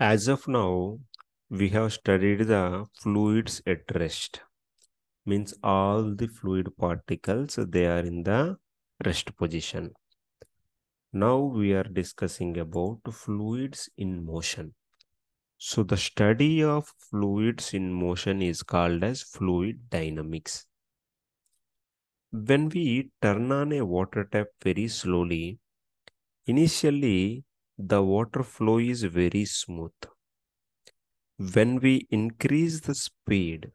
As of now, we have studied the fluids at rest. Means all the fluid particles, they are in the rest position. Now we are discussing about fluids in motion. So the study of fluids in motion is called as fluid dynamics. When we turn on a water tap very slowly, initially the water flow is very smooth. When we increase the speed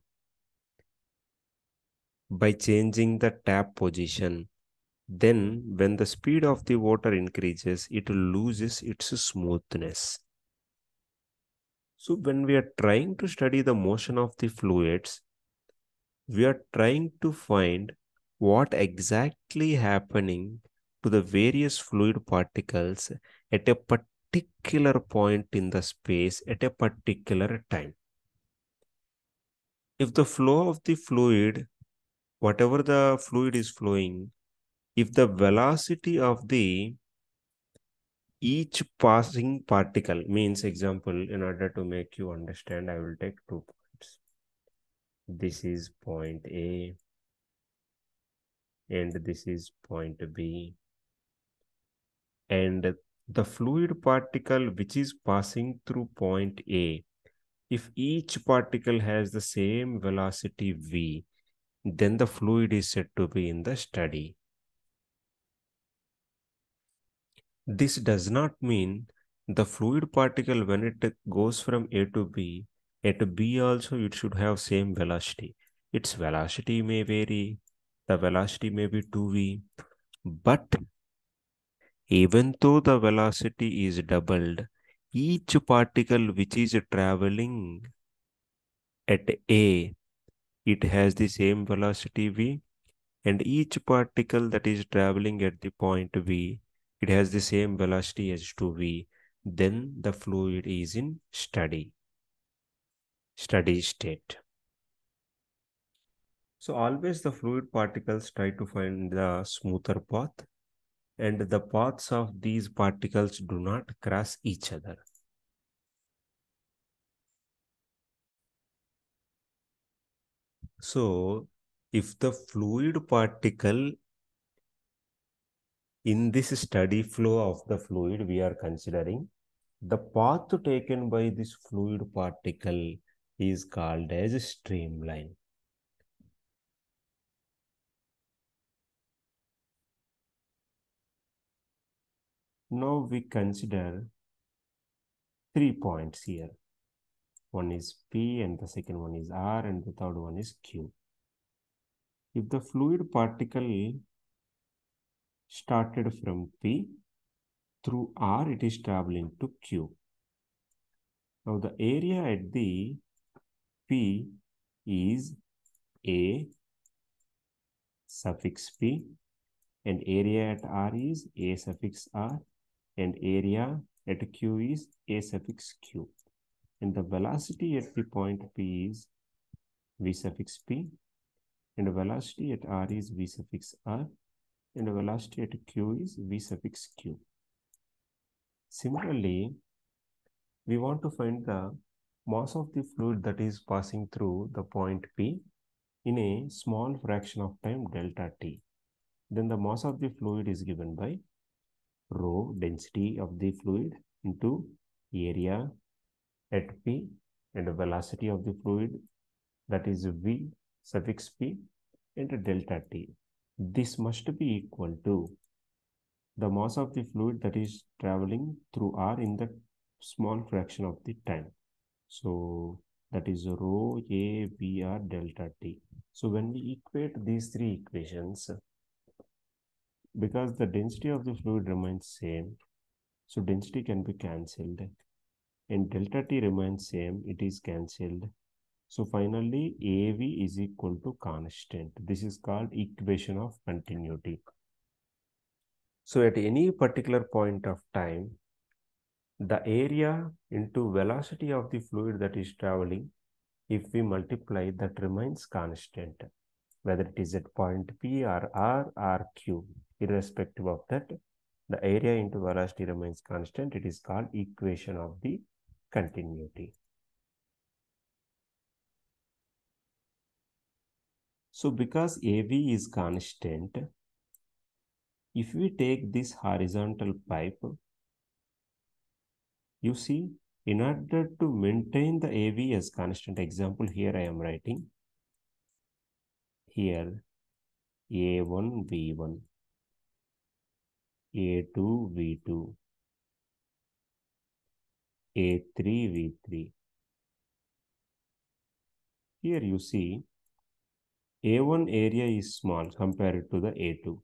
by changing the tap position, then when the speed of the water increases, it loses its smoothness. So when we are trying to study the motion of the fluids, we are trying to find what exactly happening to the various fluid particles at a particular point in the space at a particular time. If the flow of the fluid, whatever the fluid is flowing, if the velocity of the each passing particle means example in order to make you understand i will take two points this is point a and this is point b and the fluid particle which is passing through point a if each particle has the same velocity v then the fluid is said to be in the steady This does not mean the fluid particle when it goes from A to B, at B also it should have same velocity. Its velocity may vary, the velocity may be 2v, but even though the velocity is doubled, each particle which is traveling at A, it has the same velocity v, and each particle that is traveling at the point V, it has the same velocity as to V. then the fluid is in steady, steady state. So always the fluid particles try to find the smoother path and the paths of these particles do not cross each other. So if the fluid particle in this steady flow of the fluid, we are considering the path taken by this fluid particle is called as streamline. Now we consider three points here. One is P and the second one is R and the third one is Q. If the fluid particle started from P through R, it is traveling to Q. Now the area at the P is A suffix P and area at R is A suffix R and area at Q is A suffix Q. And the velocity at the point P is V suffix P and the velocity at R is V suffix R and the velocity at q is v suffix q. Similarly, we want to find the mass of the fluid that is passing through the point P in a small fraction of time delta T. Then the mass of the fluid is given by rho density of the fluid into area at P and the velocity of the fluid that is V suffix P into delta T this must be equal to the mass of the fluid that is traveling through R in the small fraction of the time. So that is rho A V R delta T. So when we equate these three equations, because the density of the fluid remains same, so density can be cancelled and delta T remains same, it is cancelled so finally, AV is equal to constant. This is called equation of continuity. So at any particular point of time, the area into velocity of the fluid that is traveling, if we multiply, that remains constant. Whether it is at point P or R or Q, irrespective of that, the area into velocity remains constant. It is called equation of the continuity. So because AV is constant, if we take this horizontal pipe, you see, in order to maintain the AV as constant, example here I am writing, here A1, V1, A2, V2, A3, V3. Here you see A1 area is small compared to the A2.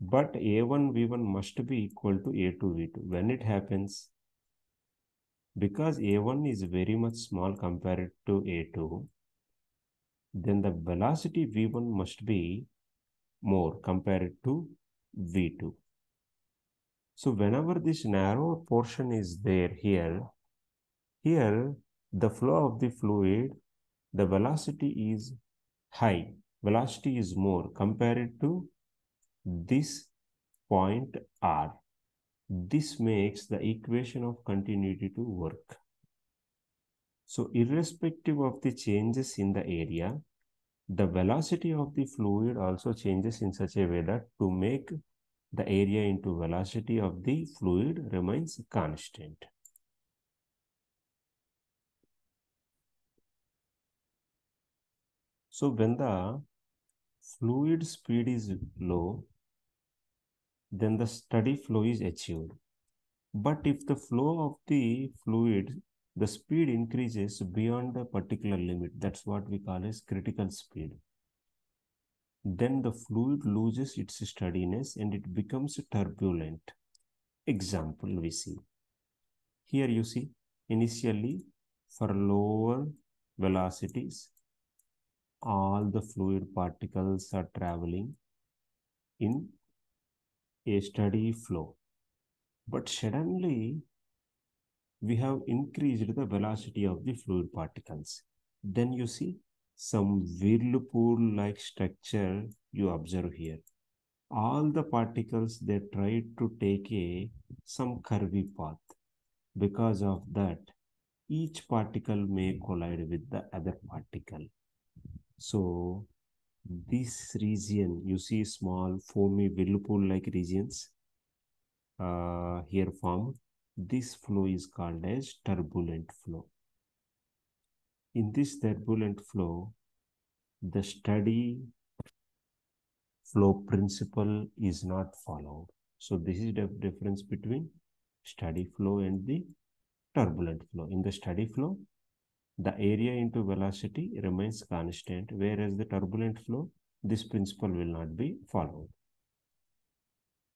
But A1 V1 must be equal to A2 V2. When it happens, because A1 is very much small compared to A2, then the velocity V1 must be more compared to V2. So whenever this narrow portion is there here, here the flow of the fluid, the velocity is high, velocity is more compared to this point R. This makes the equation of continuity to work. So irrespective of the changes in the area, the velocity of the fluid also changes in such a way that to make the area into velocity of the fluid remains constant. So when the fluid speed is low, then the steady flow is achieved. But if the flow of the fluid, the speed increases beyond a particular limit, that's what we call as critical speed. Then the fluid loses its steadiness and it becomes turbulent. Example we see. Here you see, initially for lower velocities, all the fluid particles are traveling in a steady flow. But suddenly, we have increased the velocity of the fluid particles. Then you see some whirlpool-like structure you observe here. All the particles, they try to take a some curvy path. Because of that, each particle may collide with the other particle. So this region, you see small foamy whirlpool-like regions uh, here formed. This flow is called as turbulent flow. In this turbulent flow, the steady flow principle is not followed. So this is the difference between steady flow and the turbulent flow. In the steady flow, the area into velocity remains constant, whereas the turbulent flow, this principle will not be followed.